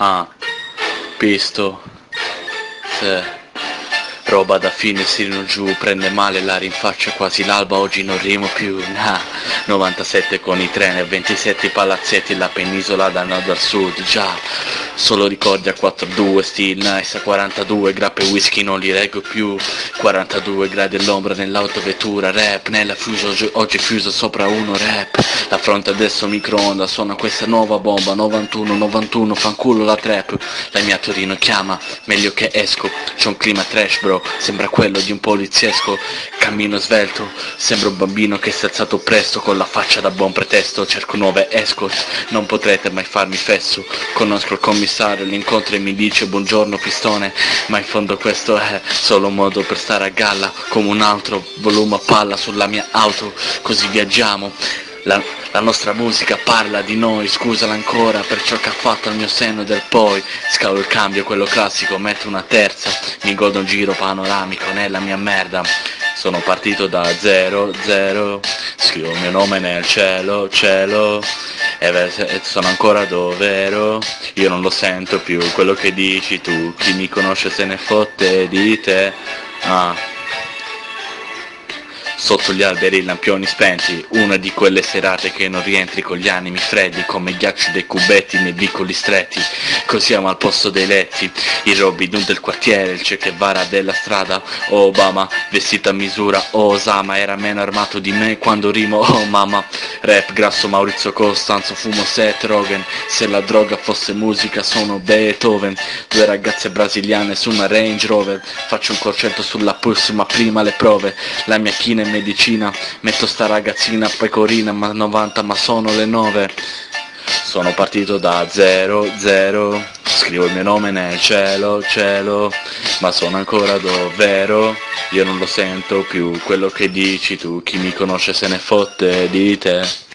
Ah, pisto. Se. Roba da fine, sirino giù, prende male la rinfaccia quasi l'alba, oggi non rimo più, nah. 97 con i treni, 27 palazzetti, la penisola da nord al sud, già. Solo ricordi a 4-2, steel nice a 42, grappe whisky non li reggo più, 42 gradi all'ombra nell'autovettura, rap, nella fuso, oggi fuso sopra uno rap, la fronte adesso microonda, suona questa nuova bomba, 91, 91, fanculo la trap, la mia Torino chiama, meglio che esco, c'è un clima trash bro, sembra quello di un poliziesco, cammino svelto, sembra un bambino che si è alzato presto, con la faccia da buon pretesto, cerco nuove escort, non potrete mai farmi fesso, conosco il commissario l'incontra e mi dice buongiorno pistone, ma in fondo questo è solo un modo per stare a galla, come un altro volume a palla sulla mia auto, così viaggiamo. La, la, nostra musica parla di noi, scusala ancora per ciò che ha fatto al mio seno del poi. Scalo il cambio, quello classico, metto una terza, mi godo un giro panoramico nella mia merda. Sono partito da zero, zero, scrivo il mio nome nel cielo, cielo, e sono ancora dove ero, io non lo sento più, quello che dici tu, chi mi conosce se ne fotte di te, ah sotto gli alberi lampioni spenti, una di quelle serate che non rientri con gli animi freddi come ghiacci dei cubetti nei vicoli stretti, così al posto dei letti, i Robin del quartiere, il Che Guevara della strada, Obama vestito a misura, Osama era meno armato di me quando rimo, oh mamma, rap grasso Maurizio Costanzo, fumo Seth Rogen, se la droga fosse musica sono Beethoven, due ragazze brasiliane su una Range Rover, faccio un concerto sulla Pulse ma prima le prove, la mia china medicina Metto sta ragazzina pecorina ma 90 ma sono le 9 Sono partito da 0 0 Scrivo il mio nome nel cielo cielo Ma sono ancora dov'ero? Io non lo sento più quello che dici tu Chi mi conosce se ne fotte di te